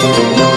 Música